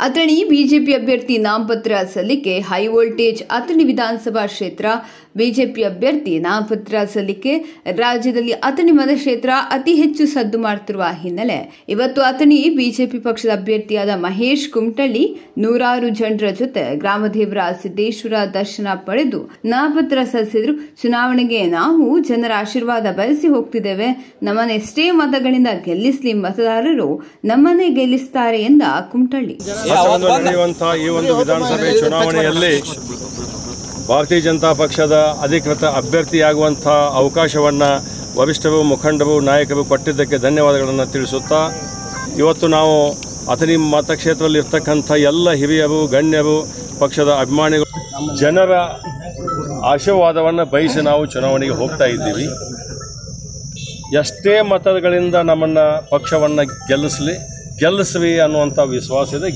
Athani BJP ಅಭ್ಯರ್ಥಿ ನಾಮಪತ್ರ ಸಲ್ಲಿಕೆ, ಹೈ ವೋಲ್ಟೇಜ್ ಅಥಣಿ ವಿಧಾನಸಭಾ ಕ್ಷೇತ್ರ, ಬಿಜೆಪಿ ಅಭ್ಯರ್ಥಿ ನಾಮಪತ್ರ ಸಲ್ಲಿಕೆ, ರಾಜ್ಯದಲ್ಲಿ ಅಥಣಿ ಮತಕ್ಷೇತ್ರ ಅತಿ ಹೆಚ್ಚು ಸದ್ದು ಮಾಡುತ್ತಿರುವ ಹಿನ್ನೆಲೆ ಇವತ್ತು ಅಥಣಿ ಬಿಜೆಪಿ ಪಕ್ಷದ ಅಭ್ಯರ್ಥಿಯಾದ ಮಹೇಶ್ ಕುಮಟಳ್ಳಿ ನೂರಾರು ಜನರ ಜೊತೆ ಗ್ರಾಮದೇವರ ಸಿದ್ದೇಶ್ವರ ದರ್ಶನ ಪಡೆದು ನಾಮಪತ್ರ ಸಲ್ಲಿಸಿದ್ರು. ಚುನಾವಣೆಗೆ ನಾವು ಜನರ ಆಶೀರ್ವಾದ ಬಯಸಿ ಹೋಗ್ತಿದ್ದೇವೆ. ನಮ್ಮನ್ನೆಷ್ಟೇ ಮತಗಳಿಂದ ಗೆಲ್ಲಿಸಲಿ ಮತದಾರರು ನಮ್ಮನ್ನೇ ಗೆಲ್ಲಿಸ್ತಾರೆ ಎಂದ ಕುಮಟಳ್ಳಿ. ನಡೆಯುವಂತಹ ಈ ಒಂದು ವಿಧಾನಸಭೆ ಚುನಾವಣೆಯಲ್ಲಿ ಭಾರತೀಯ ಜನತಾ ಪಕ್ಷದ ಅಧಿಕೃತ ಅಭ್ಯರ್ಥಿಯಾಗುವಂತಹ ಅವಕಾಶವನ್ನು ವರಿಷ್ಠರು ಮುಖಂಡರು ನಾಯಕರು ಕೊಟ್ಟಿದ್ದಕ್ಕೆ ಧನ್ಯವಾದಗಳನ್ನು ತಿಳಿಸುತ್ತಾ ಇವತ್ತು ನಾವು ಅಥಣಿ ಮತಕ್ಷೇತ್ರದಲ್ಲಿ ಇರ್ತಕ್ಕಂಥ ಎಲ್ಲ ಹಿರಿಯರು ಗಣ್ಯರು ಪಕ್ಷದ ಅಭಿಮಾನಿಗಳು ಜನರ ಆಶೀರ್ವಾದವನ್ನು ಬಯಸಿ ನಾವು ಚುನಾವಣೆಗೆ ಹೋಗ್ತಾ ಇದ್ದೀವಿ. ಎಷ್ಟೇ ಮತಗಳಿಂದ ನಮ್ಮನ್ನು ಪಕ್ಷವನ್ನು ಗೆಲ್ಲಿಸಲಿ ಗೆಲ್ಲಿಸ್ವಿ ಅನ್ನುವಂಥ ವಿಶ್ವಾಸ ಇದೆ.